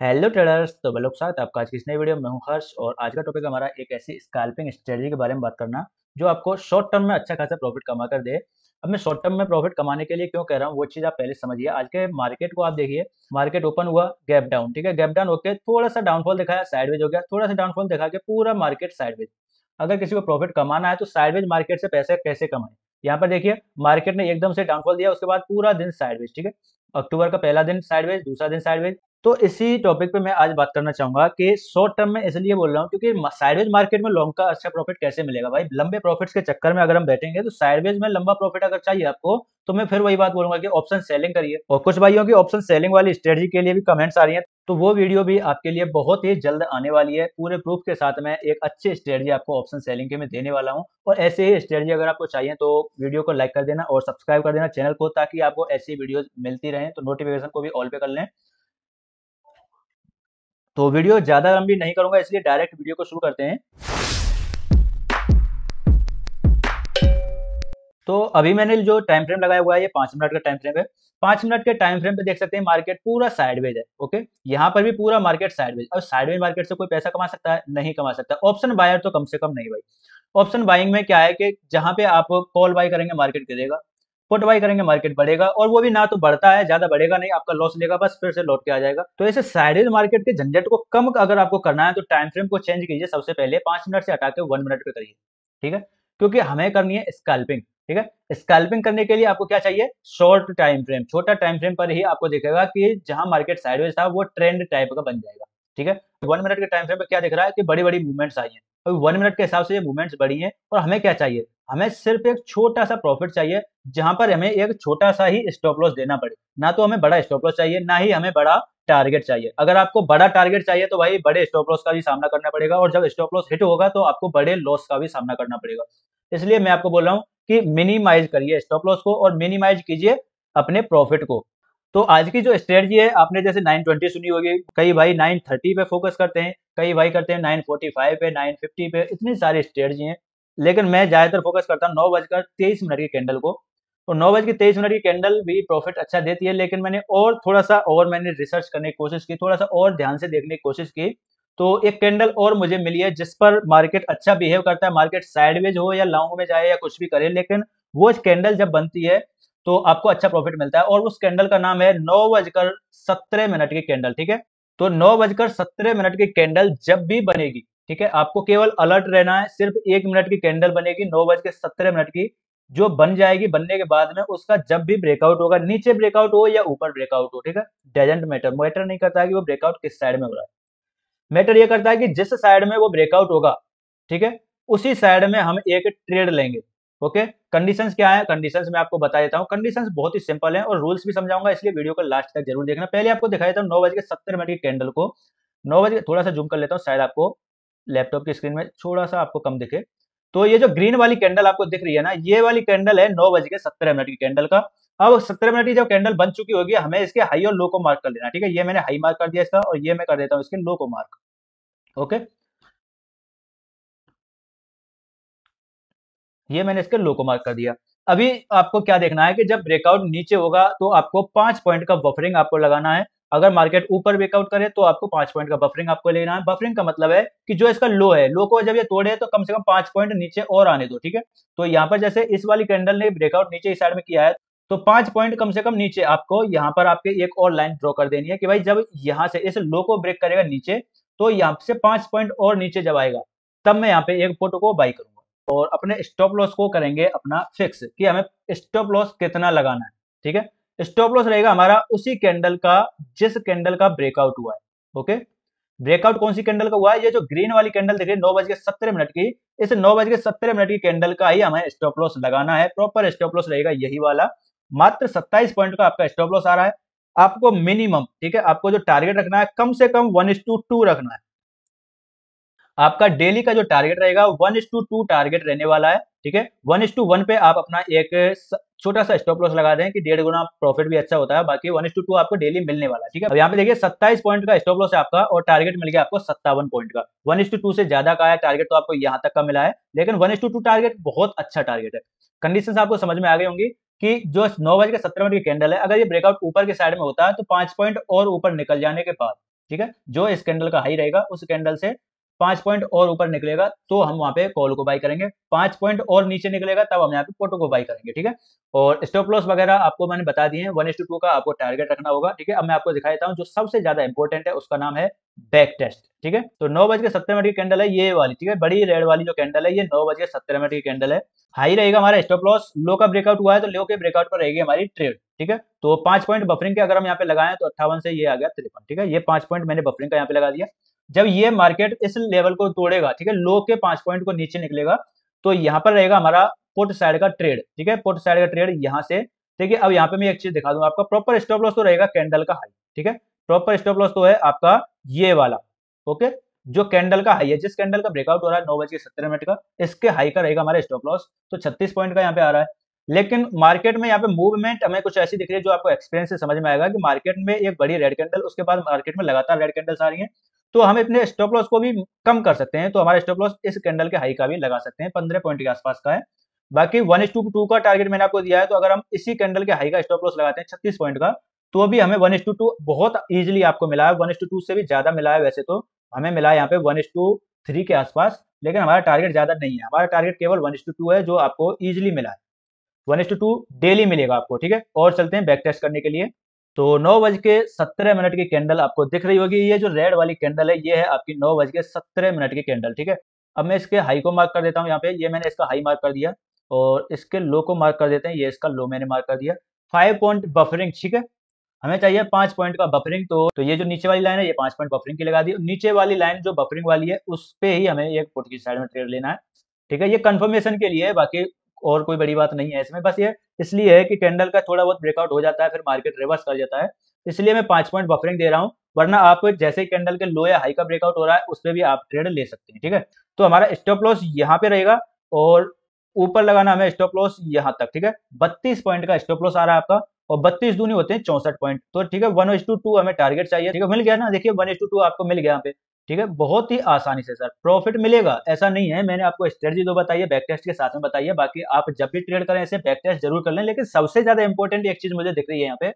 Hello traders तो मैं लोग साथ आपका आज की इस नई वीडियो में। हूँ हर्ष और आज का टॉपिक हमारा एक ऐसी स्कैल्पिंग स्ट्रेटजी के बारे में बात करना, जो आपको शॉर्ट टर्म में अच्छा खासा प्रॉफिट कमा कर दे। अब मैं शॉर्ट टर्म में प्रॉफिट कमाने के लिए क्यों कह रहा हूँ, वो चीज़ आप पहले समझिए। आज के मार्केट को आप देखिए मार्केट ओपन हुआ गैप डाउन ठीक है? गैप डाउन होकर थोड़ा सा डाउनफॉल दिखाया साइडवेज हो गया। थोड़ा सा डाउनफॉल दिखा के पूरा मार्केट साइडवेज अगर किसी को प्रॉफिट कमाना है तो साइडवेज मार्केट से पैसे कैसे कमाए? यहाँ पर देखिए मार्केट ने एकदम से डाउनफॉल दिया, उसके बाद पूरा दिन साइडवेज ठीक है? अक्टूबर का पहला दिन साइडवेज दूसरा दिन साइडवेज तो इसी टॉपिक पे मैं आज बात करना चाहूँगा कि शॉर्ट टर्म में इसलिए बोल रहा हूँ क्योंकि साइडवेज मार्केट में लॉन्ग का अच्छा प्रॉफिट कैसे मिलेगा? भाई, लंबे प्रॉफिट्स के चक्कर में अगर हम बैठेंगे तो साइडवेज में लंबा प्रॉफिट अगर चाहिए आपको तो मैं फिर वही बात बोलूँगा कि ऑप्शन सेलिंग करिए। और कुछ भाइयों की ऑप्शन सेलिंग वाली स्ट्रेटजी के लिए भी कमेंट्स आ रही है तो वो वीडियो भी आपके लिए बहुत ही जल्द आने वाली है। पूरे प्रूफ के साथ में एक अच्छी स्ट्रेटजी आपको ऑप्शन सेलिंग के में देने वाला हूँ। और ऐसे ही स्ट्रेटजी अगर आपको चाहिए तो वीडियो को लाइक कर देना और सब्सक्राइब कर देना चैनल को, ताकि आपको ऐसी वीडियो मिलती रहे तो नोटिफिकेशन को भी ऑल पे कर लें। तो वीडियो ज़्यादा लंबी नहीं करूँगा, इसलिए डायरेक्ट वीडियो को शुरू करते हैं। तो अभी मैंने जो टाइम फ्रेम लगाया हुआ है, ये पाँच मिनट का टाइम फ्रेम है। पाँच मिनट के टाइम फ्रेम पे देख सकते हैं मार्केट पूरा साइडवेज है ओके यहाँ पर भी पूरा मार्केट साइडवेज और साइडवेज मार्केट से कोई पैसा कमा सकता है? नहीं कमा सकता। ऑप्शन बायर तो कम से कम नहीं भाई। ऑप्शन बाइंग में क्या है कि जहाँ पे आप कॉल बाई करेंगे मार्केट गिरेगा। पुट बाई करेंगे मार्केट बढ़ेगा और वो भी ना तो बढ़ता है, ज़्यादा बढ़ेगा नहीं, आपका लॉस लेगा, बस फिर से लौट के आ जाएगा। तो ऐसे साइडेज मार्केट के झंझट को कम अगर आपको करना है तो टाइम फ्रेम को चेंज कीजिए सबसे पहले, पाँच मिनट से हटा के वन मिनट पे करिए, ठीक है? क्योंकि हमें करनी है स्कैल्पिंग ठीक है? स्कैल्पिंग करने के लिए आपको क्या चाहिए? शॉर्ट टाइम फ्रेम छोटा टाइम फ्रेम पर ही आपको दिखेगा कि जहाँ मार्केट साइडवेज था, वो ट्रेंड टाइप का बन जाएगा, ठीक है? वन मिनट के टाइम फ्रेम पर क्या दिख रहा है कि बड़ी बड़ी मूवमेंट्स आई हैं। अभी वन मिनट के हिसाब से ये मूवमेंट्स बढ़ी हैं और हमें क्या चाहिए? हमें सिर्फ़ एक छोटा सा प्रॉफिट चाहिए, जहाँ पर हमें एक छोटा सा ही स्टॉप लॉस देना पड़े। ना तो हमें बड़ा स्टॉप लॉस चाहिए, ना ही हमें बड़ा टारगेट चाहिए। अगर आपको बड़ा टारगेट चाहिए तो भाई बड़े स्टॉप लॉस का भी सामना करना पड़ेगा, और जब स्टॉप लॉस हिट होगा तो आपको बड़े लॉस का भी सामना करना पड़ेगा। इसलिए मैं आपको बोल रहा हूँ कि मिनिमाइज करिए स्टॉप लॉस को और मिनिमाइज कीजिए अपने प्रॉफिट को। तो आज की जो स्ट्रेटजी है, आपने जैसे 920 सुनी होगी, कई भाई 930 पे फोकस करते हैं, कई भाई करते हैं 945 पे 950 पे, इतनी सारी स्ट्रेटजी हैं। लेकिन मैं ज़्यादातर फोकस करता हूँ नौ बजकर तेईस मिनट की कैंडल को। तो नौ बज के तेईस मिनट की कैंडल भी प्रॉफिट अच्छा देती है, लेकिन मैंने और थोड़ा सा और मैंने रिसर्च करने की कोशिश की थोड़ा सा और ध्यान से देखने की कोशिश की। तो एक कैंडल और मुझे मिली है, जिस पर मार्केट अच्छा बिहेव करता है मार्केट साइडवेज हो या लॉन्ग में जाए या कुछ भी करे, लेकिन वो कैंडल जब बनती है तो आपको अच्छा प्रॉफिट मिलता है और उस कैंडल का नाम है नौ बजकर सत्रह मिनट की कैंडल ठीक है? तो नौ बजकर सत्रह मिनट की कैंडल जब भी बनेगी ठीक है? आपको केवल अलर्ट रहना है, सिर्फ़ एक मिनट की कैंडल बनेगी, नौ बज के सत्रह मिनट की, जो बन जाएगी, बनने के बाद में उसका जब भी ब्रेकआउट होगा, नीचे ब्रेकआउट हो या ऊपर ब्रेकआउट हो, ठीक है? डेजेंट मैटर मैटर नहीं करता है कि वो ब्रेकआउट किस साइड में हो रहा है। मैटर ये करता है कि जिस साइड में वो ब्रेकआउट होगा, ठीक है? उसी साइड में हम एक ट्रेड लेंगे ओके कंडीशंस क्या है? कंडीशंस मैं आपको बता देता हूँ। कंडीशंस बहुत ही सिंपल है और रूल्स भी समझाऊँगा, इसलिए वीडियो को लास्ट तक ज़रूर देखना। पहले आपको दिखाई देता हूँ, नौ बज के सत्तर मिनट की कैंडल को। नौ बजे थोड़ा सा जूम कर लेता हूँ, शायद आपको लैपटॉप की स्क्रीन में थोड़ा सा आपको कम दिखे। तो ये जो ग्रीन वाली कैंडल आपको दिख रही है ना, ये वाली कैंडल है नौ बज के सत्तर मिनट की कैंडल का। अब सत्तर मिनट की जब कैंडल बन चुकी होगी, हमें इसके हाई और लो को मार्क कर लेना, ठीक है? ये मैंने हाई मार्क कर दिया इसका और ये मैं कर देता हूँ इसके लो को मार्क ओके ये मैंने इसके लो को मार्क कर दिया। अभी आपको क्या देखना है कि जब ब्रेकआउट नीचे होगा तो आपको पाँच पॉइंट का बफरिंग आपको लगाना है। अगर मार्केट ऊपर ब्रेकआउट करे तो आपको पाँच पॉइंट का बफरिंग आपको लेना है। बफरिंग का मतलब है कि जो इसका लो है लो को जब ये तोड़े तो कम से कम पाँच पॉइंट नीचे और आने दो, ठीक है? तो यहाँ पर जैसे इस वाली कैंडल ने ब्रेकआउट नीचे इस साइड में किया है तो पाँच पॉइंट कम से कम नीचे आपको यहाँ पर आपके एक और लाइन ड्रॉ कर देनी है कि भाई जब यहाँ से इस लो को ब्रेक करेगा नीचे तो यहाँ से पाँच पॉइंट और नीचे जब आएगा, तब मैं यहाँ पे एक फ़ोटो को बाई करूँगा और अपने स्टॉप लॉस को करेंगे अपना फिक्स कि हमें स्टॉप लॉस कितना लगाना है, ठीक है? स्टॉप लॉस रहेगा हमारा उसी कैंडल का, जिस कैंडल का ब्रेकआउट हुआ है, ओके? ब्रेकआउट कौन सी कैंडल का हुआ है? ये जो ग्रीन वाली कैंडल देखिए नौ बज के सत्तर मिनट की, इस नौ बज के सत्तर मिनट की कैंडल का ही हमें स्टॉप लॉस लगाना है, प्रॉपर स्टॉप लॉस रहेगा यही वाला। मात्र सत्ताईस पॉइंट का आपका स्टॉप लॉस आ रहा है, आपको मिनिमम, ठीक है, आपको जो टारगेट रखना है, कम से कम वन रखना है। आपका डेली का जो टारगेट रहेगा, वन इस टू टू टारगेट रहने वाला है, ठीक है? वन इज़ टू वन पे आप अपना एक छोटा सा स्टॉप लॉस लगा दें कि डेढ़ गुना प्रॉफिट भी अच्छा होता है, बाकी वन इस टू टू आपको डेली मिलने वाला है, ठीक है? अब यहाँ पे देखिए, सत्ताईस पॉइंट का स्टॉप लॉस है आपका और टारगेट मिल गया आपको सत्तावन पॉइंट का। वन इस टू टू से ज़्यादा का है टारगेट तो आपको यहाँ तक का मिला है, लेकिन one is to two target बहुत अच्छा टारगेट है। कंडीशन आपको समझ में आ गई होंगी कि जो नौ बजे के सत्रह मिनट की कैंडल है, अगर ये ब्रेकआउट ऊपर के साइड में होता है तो पाँच पॉइंट और ऊपर निकल जाने के बाद, ठीक है? जो इस कैंडल का हाई रहेगा, उस कैंडल से पाँच पॉइंट और ऊपर निकलेगा तो हम वहाँ पे कॉल को बाई करेंगे। पाँच पॉइंट और नीचे निकलेगा, तब हम यहाँ पे फ़ोटो को बाई करेंगे, ठीक है? और स्टॉप लॉस वगैरह आपको मैंने बता दिए वन टू का आपको टारगेट रखना होगा, ठीक है? अब मैं आपको दिखा देता हूँ, जो सबसे ज़्यादा इंपॉर्टेंट है, उसका नाम है बैक टेस्ट ठीक है? तो नौ बज के सत्तर मिनट की कैंडल है ये वाली, ठीक है? बड़ी रेड वाली जो कैंडल है, ये नौ बज के सत्तर मिनट की कैंडल है। हाई रहेगा हमारा स्टॉप लॉस लो का ब्रेकआउट हुआ है तो लो के ब्रेकआउट पर रहेगी हमारी ट्रेड ठीक है? तो पाँच पॉइंट बफरिंग के अगर हम यहाँ पे लगाए तो अट्ठावन से ये आ गया तिरपन, ठीक है? ये पाँच पॉइंट मैंने बफरिंग का यहाँ पे लगा दिया। जब ये मार्केट इस लेवल को तोड़ेगा, ठीक है लो के पाँच पॉइंट को नीचे निकलेगा तो यहाँ पर रहेगा हमारा पुट साइड का ट्रेड ठीक है पुट साइड का ट्रेड यहाँ से, ठीक है, अब यहाँ पे मैं एक चीज़ दिखा दूँगा आपका प्रॉपर स्टॉप लॉस तो रहेगा कैंडल का हाई ठीक है प्रॉपर स्टॉप लॉस तो है आपका ये वाला ओके जो कैंडल का हाई है, जिस कैंडल का ब्रेकआउट हो रहा है नौ बज के सत्तर मिनट का, इसके हाई का रहेगा हमारा स्टॉप लॉस तो छत्तीस पॉइंट का यहाँ पे आ रहा है लेकिन मार्केट में यहाँ पे मूवमेंट हमें कुछ ऐसी दिख रही है जो आपको एक्सपीरियंस से समझ में आएगा कि मार्केट में एक बड़ी रेड कैंडल उसके बाद मार्केट में लगातार रेड कैंडल्स आ रही है। तो हम अपने स्टॉप लॉस को भी कम कर सकते हैं तो हमारा स्टॉप लॉस इस कैंडल के हाई का भी लगा सकते हैं, पंद्रह पॉइंट के आसपास का है। बाकी वन इस टू टू का टारगेट मैंने आपको दिया है तो अगर हम इसी कैंडल के हाई का स्टॉप लॉस लगाते हैं, छत्तीस पॉइंट का तो अभी हमें वन टू टू बहुत इजिली आपको मिला है। वन टू से भी ज़्यादा मिला है वैसे तो हमें मिला है यहाँ पे वन टू थ्री के आसपास, लेकिन हमारा टारगेट ज़्यादा नहीं है। हमारा टारगेट केवल वन टू है जो आपको इजिली मिला है। वन इस टू टू डेली मिलेगा आपको, ठीक है? और चलते हैं बैक टेस्ट करने के लिए। तो नौ बज के सत्रह मिनट की कैंडल आपको दिख रही होगी। ये जो रेड वाली कैंडल है, ये है आपकी नौ बज के सत्रह मिनट की कैंडल, ठीक है? अब मैं इसके हाई को मार्क कर देता हूँ यहाँ पे। ये मैंने इसका हाई मार्क कर दिया और इसके लो को मार्क कर देते हैं। ये इसका लो मैंने मार्क कर दिया। फाइव पॉइंट बफरिंग, ठीक है? हमें चाहिए पाँच पॉइंट का बफरिंग तो तो ये जो नीचे वाली लाइन है, ये पाँच पॉइंट बफरिंग की लगा दी। नीचे वाली लाइन जो बफरिंग वाली है, उस पर ही हमें एक फुट की साइड में ट्रेड लेना है, ठीक है? ये कंफर्मेशन के लिए बाकी और कोई बड़ी बात नहीं है इसमें। बस ये इसलिए है कि कैंडल का थोड़ा बहुत ब्रेकआउट हो जाता है, फिर मार्केट रिवर्स कर जाता है। इसलिए मैं पाँच पॉइंट बफरिंग दे रहा हूँ, वरना आप जैसे ही कैंडल के लो या हाई का ब्रेकआउट हो रहा है, उस पर भी आप ट्रेड ले सकते हैं, ठीक है? तो हमारा स्टॉप लॉस यहाँ पे रहेगा और ऊपर लगाना हमें स्टॉप लॉस यहाँ तक, ठीक है? बत्तीस पॉइंट का स्टॉप लॉस आ रहा है आपका और बत्तीस दूनी होते हैं चौसठ पॉइंट तो ठीक है? वन एस टू टू हमें टारगेट चाहिए, ठीक है? मिल गया ना? देखिए वन एस टू टू आपको मिल गया यहाँ पे। ठीक है? बहुत ही आसानी से, सर। प्रॉफिट मिलेगा, ऐसा नहीं है। मैंने आपको स्ट्रेटजी दो बताई है बैक टेस्ट के साथ में बताई है। बाकी आप जब भी ट्रेड करें, ऐसे बैक टेस्ट ज़रूर कर लें। लेकिन सबसे ज़्यादा इंपॉर्टेंट एक चीज़ मुझे दिख रही है यहाँ पे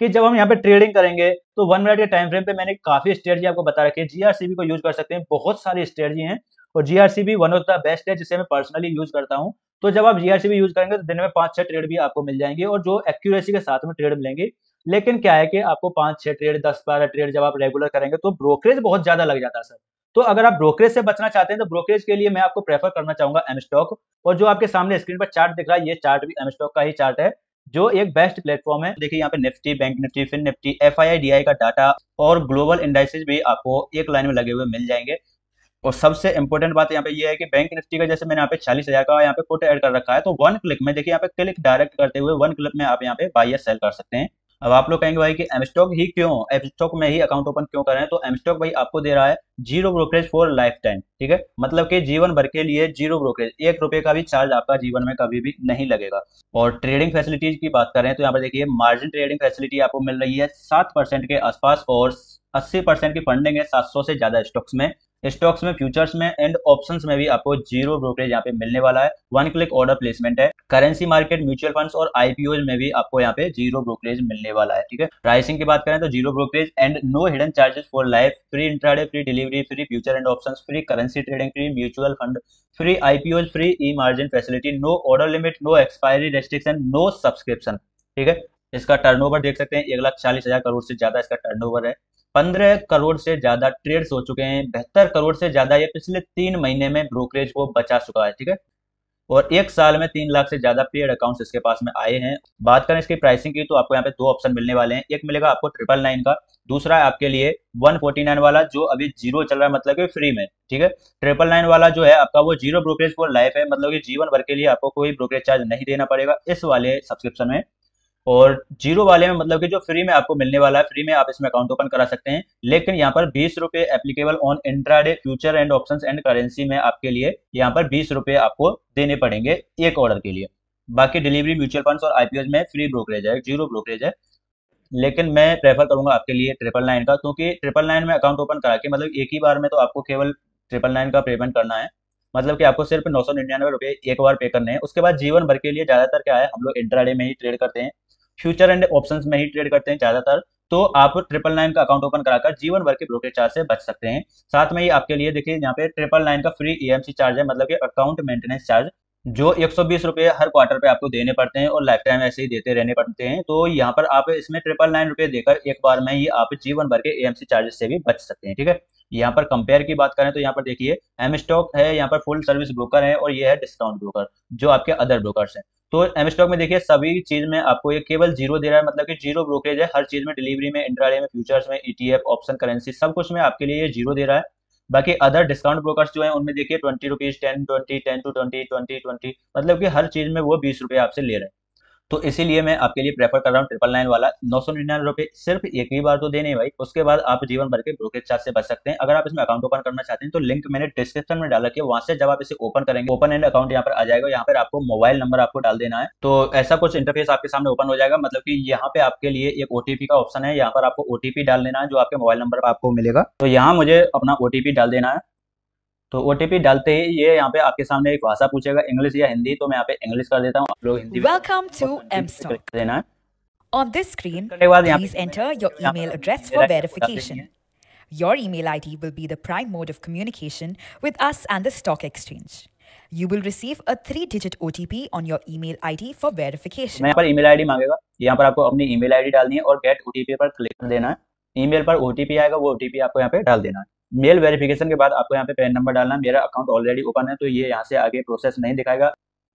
कि जब हम यहाँ पे ट्रेडिंग करेंगे तो वन मिनट के टाइम फ्रेम पे मैंने काफ़ी स्ट्रेटजी आपको बता रखी है। जीआरसीबी को यूज़ कर सकते हैं। बहुत सारी स्ट्रेटजी हैं। और GRCB one of the best है, जिसे मैं पर्सनली यूज़ करता हूँ। तो जब आप जीआरसीबी यूज़ करेंगे तो दिन में पाँच छह ट्रेड भी आपको मिल जाएँगे। और जो एक्यूरेसी के साथ में ट्रेड मिलेंगे लेकिन क्या है कि आपको पाँच, छह ट्रेड दस, बारह ट्रेड जब आप रेगुलर करेंगे तो ब्रोकरेज बहुत ज़्यादा लग जाता है सर। तो अगर आप ब्रोकरेज से बचना चाहते हैं तो ब्रोकरेज के लिए मैं आपको प्रेफर करना चाहूँगा एम स्टॉक और जो आपके सामने स्क्रीन पर चार्ट दिख रहा है, ये चार्ट भी एम स्टॉक का ही चार्ट है, जो एक बेस्ट प्लेटफॉर्म है। देखिए यहाँ पे Nifty bank Nifty fin Nifty F का डाटा और ग्लोबल इंडाइसिस भी आपको एक लाइन में लगे हुए मिल जाएँगे। और सबसे इंपॉर्टेंट बात यहाँ पे ये है कि बैंक निफ्टी का जैसे मैंने यहाँ पे चालीस हज़ार का यहाँ पे पुट ऐड कर रखा है तो वन क्लिक में देखिए यहाँ पे क्लिक डायरेक्ट करते हुए वन क्लिक में आप यहाँ पे बाई या सेल कर सकते हैं। अब आप लोग कहेंगे भाई कि एमस्टॉक ही क्यों? एमस्टॉक में ही अकाउंट ओपन क्यों करें तो एमस्टॉक भाई आपको दे रहा है zero brokerage for lifetime ठीक है? मतलब कि जीवन भर के लिए ज़ीरो ब्रोकरेज एक रुपए का भी चार्ज आपका जीवन में कभी भी नहीं लगेगा। और ट्रेडिंग फैसिलिटीज़ की बात करें तो यहाँ पर देखिए मार्जिन ट्रेडिंग फैसिलिटी आपको मिल रही है सात परसेंट के आसपास और अस्सी परसेंट की फंडिंग है सात सौ से ज़्यादा स्टॉक्स में। स्टॉक्स में, फ्यूचर्स में एंड ऑप्शंस में भी आपको ज़ीरो ब्रोकरेज यहाँ पे मिलने वाला है। वन क्लिक ऑर्डर प्लेसमेंट है। करेंसी मार्केट म्यूचुअल फंड्स और आईपीओ में भी आपको यहाँ पे ज़ीरो ब्रोकरेज मिलने वाला है, ठीक है? प्राइसिंग की बात करें तो zero brokerage and no hidden charges for life free intraday free delivery free future and option free currency trading free mutual fund free IPO free e margin facility no order limit no expiry restriction no subscription ठीक है? इसका turnover देख सकते हैं। एक लाख चालीस हज़ार करोड़ से ज़्यादा इसका टर्नओवर है। पंद्रह करोड़ से ज़्यादा ट्रेड्स हो चुके हैं बेहतर करोड़ से ज़्यादा ये पिछले तीन महीने में ब्रोकरेज को बचा चुका है, ठीक है? और एक साल में तीन लाख से ज़्यादा पेड अकाउंट्स इसके पास में आए हैं। बात करें इसकी प्राइसिंग की तो आपको यहाँ पे दो ऑप्शन मिलने वाले हैं। एक मिलेगा आपको ट्रिपल नाइन का, दूसरा है आपके लिए वन फोर्टी नाइन वाला, जो अभी ज़ीरो चल रहा है मतलब कि फ्री में, ठीक है? ट्रिपल नाइन वाला जो है, आपका वो ज़ीरो ब्रोकरेज फॉर लाइफ है मतलब कि जीवन भर के लिए आपको कोई ब्रोकरेज चार्ज नहीं देना पड़ेगा, इस वाले सब्सक्रिप्शन में। और ज़ीरो वाले में मतलब कि जो फ्री में आपको मिलने वाला है, फ्री में आप इसमें अकाउंट ओपन करा सकते हैं। लेकिन यहाँ पर बीस रुपए applicable on intraday future and option and currency में आपके लिए यहाँ पर बीस रुपए आपको देने पड़ेंगे एक ऑर्डर के लिए। बाकी डिलीवरी म्यूचुअल फंड्स और आईपीओ में फ्री ब्रोकरेज है ज़ीरो ब्रोकरेज है। लेकिन मैं प्रेफर करूँगा आपके लिए ट्रिपल नाइन का, क्योंकि ट्रिपल नाइन में अकाउंट ओपन करा के मतलब एक ही बार में तो आपको केवल ट्रिपल नाइन का पेमेंट करना है। मतलब कि आपको सिर्फ़ नौ सौ निन्यानवे रुपए एक बार पे करने हैं। उसके बाद जीवन भर के लिए ज़्यादातर क्या है, हम लोग इंट्राडे में ही ट्रेड करते हैं। फ्यूचर एंड ऑप्शन में ही ट्रेड करते हैं ज़्यादातर तो आप ट्रिपल नाइन का अकाउंट ओपन कराकर जीवन भर के ब्रोकरेज चार्ज से बच सकते हैं। साथ में ही आपके लिए देखिए, यहाँ पे ट्रिपल नाइन का फ्री ईएमसी चार्ज है मतलब कि अकाउंट मेंटेनेंस चार्ज जो एक सौ बीस हर क्वार्टर पे आपको देने पड़ते हैं और लाइफ टाइम ऐसे ही देते रहने पड़ते हैं तो यहाँ पर आप इसमें ट्रिपल नाइन रुपये देकर एक बार में ही आप जीवन भर के एएमसी चार्जेस से भी बच सकते हैं, ठीक है? यहाँ पर कंपेयर की बात करें तो यहाँ पर देखिए एम स्टॉक है, यहाँ पर फुल सर्विस ब्रोकर है और ये है डिस्काउंट ब्रोकर जो आपके अदर ब्रोकर्स हैं। तो एम स्टॉक में देखिए, सभी चीज़ में आपको ये केवल ज़ीरो दे रहा है मतलब कि ज़ीरो ब्रोकरेज है, हर चीज़ में डिलीवरी में इंट्राडे में फ्यूचर्स में ईटीएफ ऑप्शन करेंसी सब कुछ में आपके लिए ये ज़ीरो दे रहा है। बाकी अदर डिस्काउंट ब्रोकर्स जो है, उनमें देखिए twenty rupees ten twenty ten to twenty twenty twenty मतलब कि हर चीज़ में वो बीस रुपये आपसे ले रहे हैं। तो इसीलिए मैं आपके लिए प्रेफर कर रहा हूँ ट्रिपल नाइन वाला। नौ सौ निन्यानवे रुपए सिर्फ़ एक ही बार तो देने भाई। उसके बाद आप जीवन भर के ब्रोकेज चार्ज से बच सकते हैं। अगर आप इसमें अकाउंट ओपन करना चाहते हैं तो लिंक मैंने डिस्क्रिप्शन में डाला कि वहाँ से जब आप इसे ओपन करेंगे ओपन एंड अकाउंट यहाँ पर आ जाएगा। यहाँ पर आपको मोबाइल नंबर आपको डाल देना है। तो ऐसा कुछ इंटरफेस आपके सामने ओपन हो जाएगा। मतलब की यहाँ पे आपके लिए एक ओटीपी का ऑप्शन है। यहाँ पर आपको ओटीपी डाल देना है, जो आपके मोबाइल नंबर पर आपको मिलेगा। तो यहाँ मुझे अपना ओटीपी डाल देना है। तो ओटीपी डालते ही ये यहाँ पे आपके सामने एक भाषा पूछेगा इंग्लिश या हिंदी तो मैं यहाँ पे इंग्लिश कर देता हूँ आप लोग हिंदी Welcome to Mstock. देना है On this screen, please enter your email address for verification. Your email ID will be the prime mode of communication with us and the stock exchange. You will receive a three digit OTP on your email ID for verification. मैं यहाँ पर email ID मांगेगा यहाँ पर आपको अपनी email ID डालनी है और गेट ओटीपी पर क्लिक कर देना है ईमेल पर ओटीपी आएगा वो ओटीपी आपको यहाँ पे डाल देना है मेल वेरिफिकेशन के बाद आपको यहाँ पे पैन नंबर डालना मेरा अकाउंट ऑलरेडी ओपन है तो ये यहाँ से आगे प्रोसेस नहीं दिखाएगा।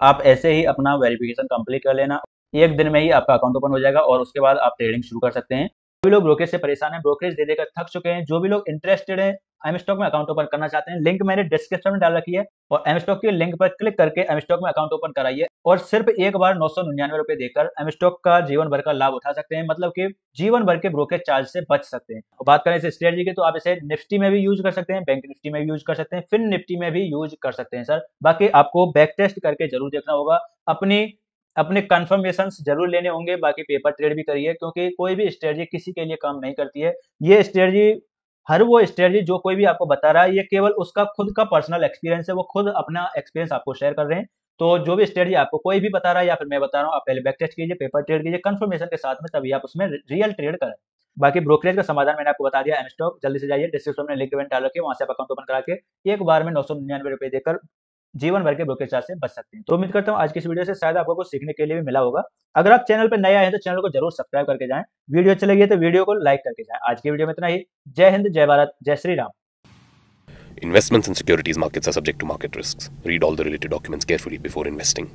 आप ऐसे ही अपना वेरिफिकेशन कंप्लीट कर लेना। एक दिन में ही आपका अकाउंट ओपन हो जाएगा और उसके बाद आप ट्रेडिंग शुरू कर सकते हैं। जो भी लोग ब्रोकरेज से परेशान है ब्रोकरेज दे देकर थक चुके हैं। जो भी लोग इंटरेस्टेड है एम स्टॉक में अकाउंट ओपन करना चाहते हैं लिंक मैंने डिस्क्रिप्शन में डाल रखी है और एम स्टॉक के लिंक पर क्लिक करके एम स्टॉक में अकाउंट ओपन कराइए। और सिर्फ़ एक बार नौ सौ निन्यानवे रुपए देकर एम स्टॉक का जीवन भर का लाभ उठा सकते हैं मतलब कि जीवन भर के ब्रोकेज चार्ज से बच सकते हैं। और बात करें इस स्ट्रेटजी की तो आप इसे निफ्टी में भी यूज़ कर सकते हैं बैंक निफ्टी में भी यूज़ कर सकते हैं फिन निफ्टी में भी यूज़ कर सकते हैं सर बाकी आपको बैक टेस्ट करके ज़रूर देखना होगा। अपनी, अपने कंफर्मेशन ज़रूर लेने होंगे, बाकी पेपर ट्रेड भी करिए, क्योंकि कोई भी स्ट्रेटजी किसी के लिए काम नहीं करती है। ये स्ट्रेटजी हर वो स्ट्रेटजी जो कोई भी आपको बता रहा है, ये केवल उसका खुद का पर्सनल एक्सपीरियंस है, वो खुद अपना एक्सपीरियंस आपको शेयर कर रहे हैं। तो जो भी स्ट्रेटजी आपको कोई भी बता रहा है या फिर मैं बता रहा हूँ, आप पहले बैक टेस्ट कीजिए पेपर ट्रेड कीजिए कंफर्मेशन के साथ में तभी आप उसमें रियल ट्रेड करें। बाकी ब्रोकरेज का समाधान मैंने आपको बता दिया एम स्टॉक जल्दी से जाइए डिस्क्रिप्शन में लिंक डाल रखे वहाँ से आप अकाउंट ओपन करा के एक बार में नौ सौ निन्यानवे रुपए देकर जीवन भर के ब्रोकरेज चार्ज से बच सकते हैं। तो उम्मीद करता हूँ आज की इस वीडियो से शायद आपको सीखने के लिए भी मिला होगा। अगर आप चैनल पर नए आए हैं तो चैनल को ज़रूर सब्सक्राइब करके जाएँ। वीडियो अच्छी लगी है तो वीडियो को लाइक करके जाएँ। आज की वीडियो में इतना ही। जय हिंद, जय भारत, जय Shri Ram. Investments in securities markets are subject to market risks. Read all the related documents carefully before investing.